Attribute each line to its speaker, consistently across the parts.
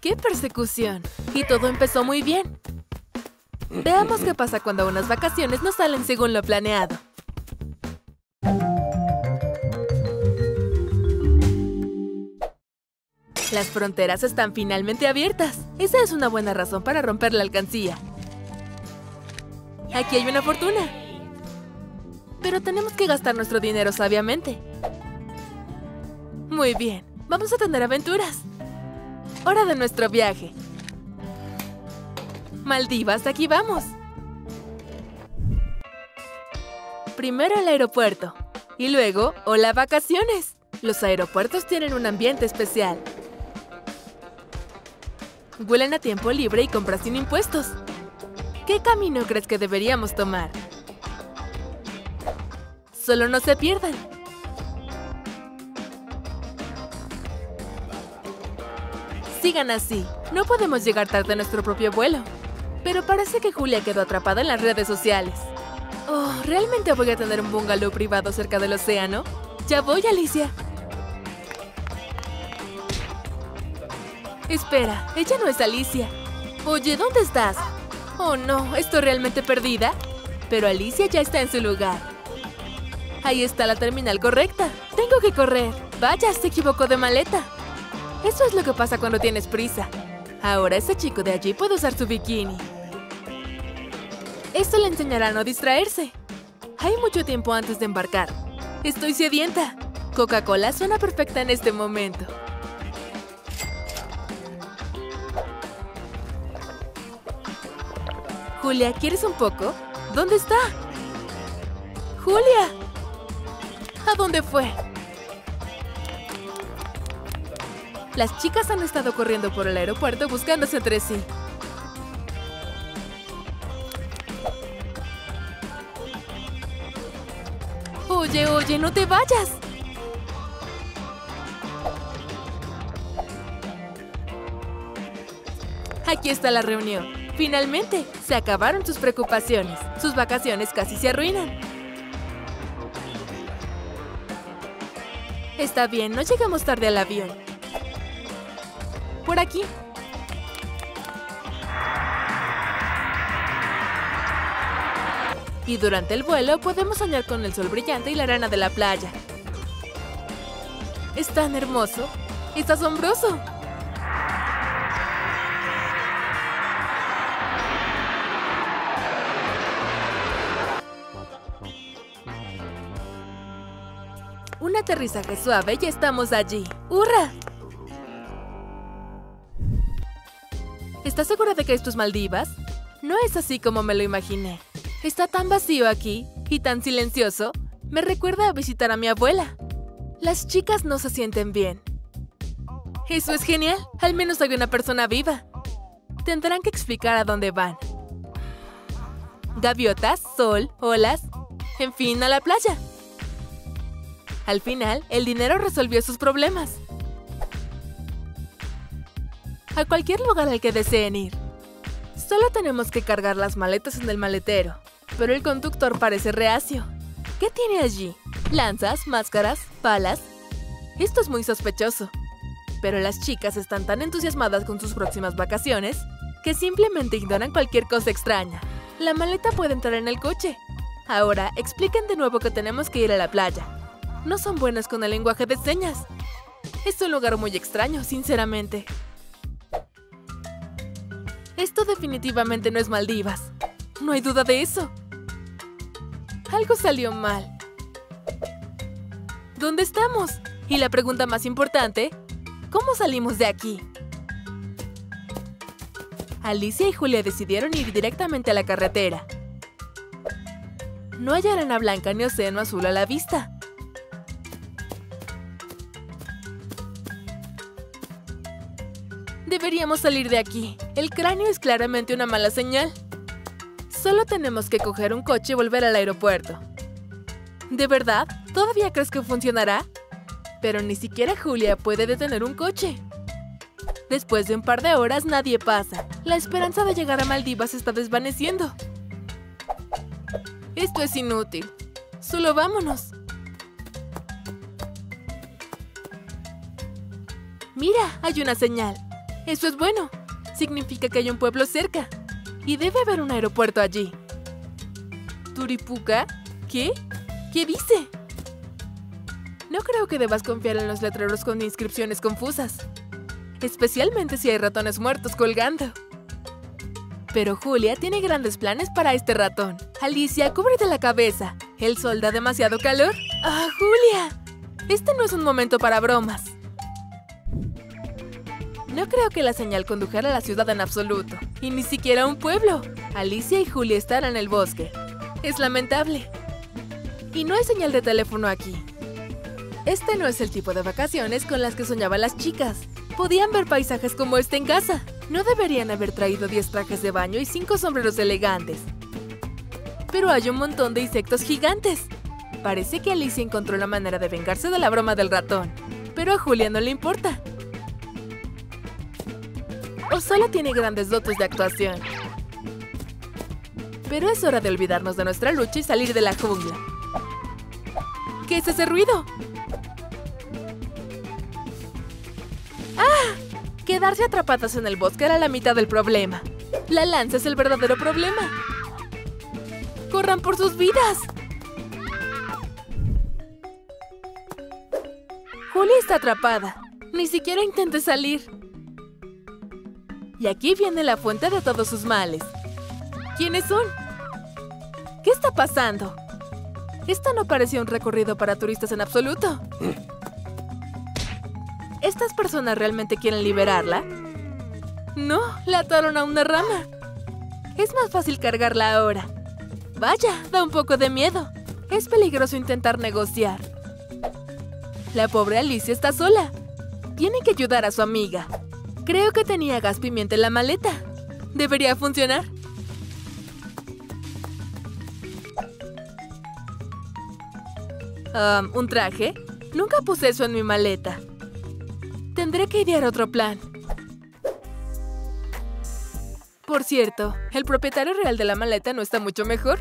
Speaker 1: ¡Qué persecución! Y todo empezó muy bien. Veamos qué pasa cuando unas vacaciones no salen según lo planeado. Las fronteras están finalmente abiertas. Esa es una buena razón para romper la alcancía. Aquí hay una fortuna. Pero tenemos que gastar nuestro dinero sabiamente. Muy bien, vamos a tener aventuras. Hora de nuestro viaje. Maldivas, aquí vamos. Primero el aeropuerto. Y luego, hola vacaciones. Los aeropuertos tienen un ambiente especial. Huelen a tiempo libre y compras sin impuestos. ¿Qué camino crees que deberíamos tomar? Solo no se pierdan. Sigan así. No podemos llegar tarde a nuestro propio vuelo. Pero parece que Julia quedó atrapada en las redes sociales. Oh, ¿realmente voy a tener un bungalow privado cerca del océano? Ya voy, Alicia. Espera, ella no es Alicia. Oye, ¿dónde estás? Oh no, ¿estoy realmente perdida? Pero Alicia ya está en su lugar. Ahí está la terminal correcta. Tengo que correr. Vaya, se equivocó de maleta. Eso es lo que pasa cuando tienes prisa. Ahora ese chico de allí puede usar su bikini. Esto le enseñará a no distraerse. Hay mucho tiempo antes de embarcar. Estoy sedienta. Coca-Cola suena perfecta en este momento. Julia, ¿quieres un poco? ¿Dónde está? ¡Julia! ¿A dónde fue? Las chicas han estado corriendo por el aeropuerto buscándose entre sí. Oye, oye, no te vayas. Aquí está la reunión. Finalmente, se acabaron sus preocupaciones. Sus vacaciones casi se arruinan. Está bien, no llegamos tarde al avión. Aquí. Y durante el vuelo podemos soñar con el sol brillante y la arena de la playa. Es tan hermoso. Es asombroso. Un aterrizaje suave y estamos allí. ¡Hurra! ¿Estás segura de que esto es Maldivas? No es así como me lo imaginé. Está tan vacío aquí y tan silencioso. Me recuerda a visitar a mi abuela. Las chicas no se sienten bien. Eso es genial. Al menos hay una persona viva. Tendrán que explicar a dónde van. Gaviotas, sol, olas, en fin, a la playa. Al final, el dinero resolvió sus problemas. A cualquier lugar al que deseen ir. Solo tenemos que cargar las maletas en el maletero. Pero el conductor parece reacio. ¿Qué tiene allí? ¿Lanzas, máscaras, palas? Esto es muy sospechoso. Pero las chicas están tan entusiasmadas con sus próximas vacaciones que simplemente ignoran cualquier cosa extraña. La maleta puede entrar en el coche. Ahora, expliquen de nuevo que tenemos que ir a la playa no son buenas con el lenguaje de señas. Es un lugar muy extraño, sinceramente. Esto definitivamente no es Maldivas. No hay duda de eso. Algo salió mal. ¿Dónde estamos? Y la pregunta más importante, ¿cómo salimos de aquí? Alicia y Julia decidieron ir directamente a la carretera. No hay arena blanca ni océano azul a la vista. Deberíamos salir de aquí. El cráneo es claramente una mala señal. Solo tenemos que coger un coche y volver al aeropuerto. ¿De verdad? ¿Todavía crees que funcionará? Pero ni siquiera Julia puede detener un coche. Después de un par de horas nadie pasa. La esperanza de llegar a Maldivas está desvaneciendo. Esto es inútil. Solo vámonos. Mira, hay una señal. Eso es bueno. Significa que hay un pueblo cerca. Y debe haber un aeropuerto allí. ¿Turipuca? ¿Qué? ¿Qué dice? No creo que debas confiar en los letreros con inscripciones confusas. Especialmente si hay ratones muertos colgando. Pero Julia tiene grandes planes para este ratón. Alicia, cúbrete la cabeza. ¿El sol da demasiado calor? ¡Ah, Julia! Este no es un momento para bromas. No creo que la señal condujera a la ciudad en absoluto. Y ni siquiera a un pueblo. Alicia y Julia están en el bosque. Es lamentable. Y no hay señal de teléfono aquí. Este no es el tipo de vacaciones con las que soñaban las chicas. Podían ver paisajes como este en casa. No deberían haber traído 10 trajes de baño y 5 sombreros elegantes. Pero hay un montón de insectos gigantes. Parece que Alicia encontró la manera de vengarse de la broma del ratón. Pero a Julia no le importa. O solo tiene grandes dotes de actuación. Pero es hora de olvidarnos de nuestra lucha y salir de la jungla. ¿Qué es ese ruido? ¡Ah! Quedarse atrapadas en el bosque era la mitad del problema. La lanza es el verdadero problema. ¡Corran por sus vidas! Julia está atrapada. Ni siquiera intente salir. Y aquí viene la fuente de todos sus males. ¿Quiénes son? ¿Qué está pasando? Esto no parecía un recorrido para turistas en absoluto. ¿Estas personas realmente quieren liberarla? No, la ataron a una rama. Es más fácil cargarla ahora. Vaya, da un poco de miedo. Es peligroso intentar negociar. La pobre Alicia está sola. Tiene que ayudar a su amiga. Creo que tenía gas pimienta en la maleta. Debería funcionar. ¿Un traje? Nunca puse eso en mi maleta. Tendré que idear otro plan. Por cierto, el propietario real de la maleta no está mucho mejor.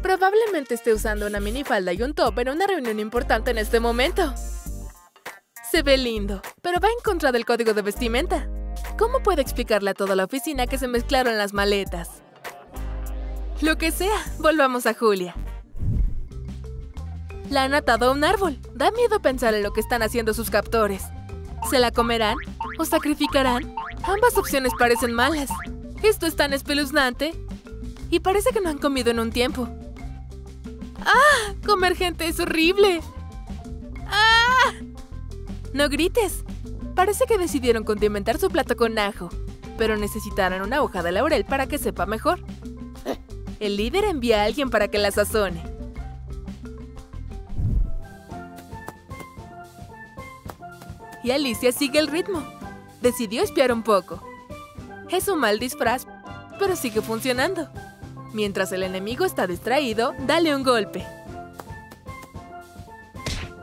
Speaker 1: Probablemente esté usando una minifalda y un top en una reunión importante en este momento. Se ve lindo, pero va en contra del código de vestimenta. ¿Cómo puedo explicarle a toda la oficina que se mezclaron las maletas? Lo que sea, volvamos a Julia. La han atado a un árbol. Da miedo pensar en lo que están haciendo sus captores. ¿Se la comerán? ¿O sacrificarán? Ambas opciones parecen malas. Esto es tan espeluznante. Y parece que no han comido en un tiempo. ¡Ah! Comer gente es horrible. ¡Ah! No grites. Parece que decidieron condimentar su plato con ajo, pero necesitarán una hoja de laurel para que sepa mejor. El líder envía a alguien para que la sazone. Y Alicia sigue el ritmo. Decidió espiar un poco. Es un mal disfraz, pero sigue funcionando. Mientras el enemigo está distraído, dale un golpe.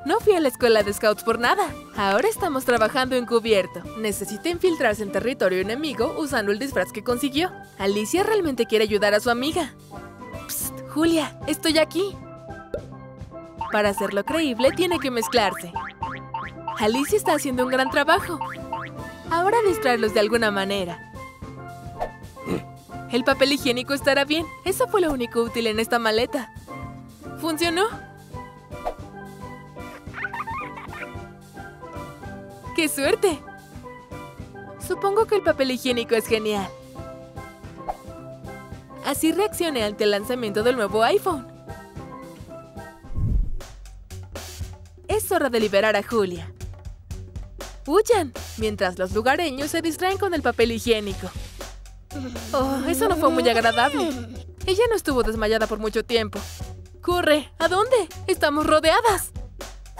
Speaker 1: No fui a la escuela de scouts por nada. Ahora estamos trabajando encubierto. Necesita infiltrarse en territorio enemigo usando el disfraz que consiguió. Alicia realmente quiere ayudar a su amiga. Psst, Julia, estoy aquí. Para hacerlo creíble, tiene que mezclarse. Alicia está haciendo un gran trabajo. Ahora distraerlos de alguna manera. El papel higiénico estará bien. Eso fue lo único útil en esta maleta. ¿Funcionó? ¡Qué suerte! Supongo que el papel higiénico es genial. Así reaccioné ante el lanzamiento del nuevo iPhone. Es hora de liberar a Julia. Huyan, mientras los lugareños se distraen con el papel higiénico. Oh, eso no fue muy agradable. Ella no estuvo desmayada por mucho tiempo. ¡Corre! ¿A dónde? ¡Estamos rodeadas!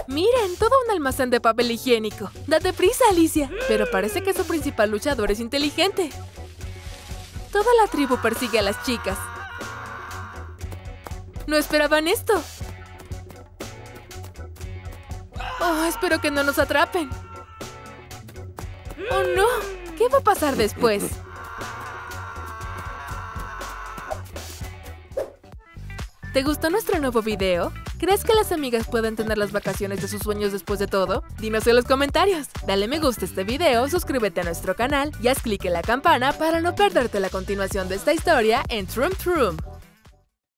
Speaker 1: Miren, todo un almacén de papel higiénico. Date prisa, Alicia. Pero parece que su principal luchador es inteligente. Toda la tribu persigue a las chicas. No esperaban esto. Oh, espero que no nos atrapen. ¡Oh, no! ¿Qué va a pasar después? ¿Te gustó nuestro nuevo video? ¿Crees que las amigas pueden tener las vacaciones de sus sueños después de todo? Dinos en los comentarios. Dale me gusta a este video, suscríbete a nuestro canal y haz clic en la campana para no perderte la continuación de esta historia en Trum Trum.